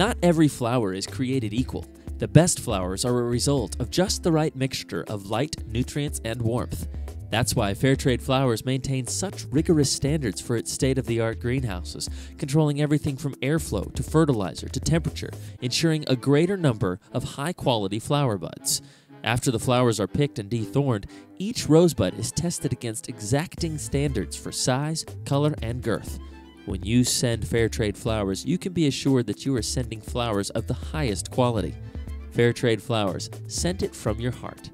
Not every flower is created equal. The best flowers are a result of just the right mixture of light, nutrients, and warmth. That's why Fairtrade Flowers maintains such rigorous standards for its state of the art greenhouses, controlling everything from airflow to fertilizer to temperature, ensuring a greater number of high quality flower buds. After the flowers are picked and dethorned, each rosebud is tested against exacting standards for size, color, and girth. When you send Fairtrade flowers, you can be assured that you are sending flowers of the highest quality. Fairtrade flowers, sent it from your heart.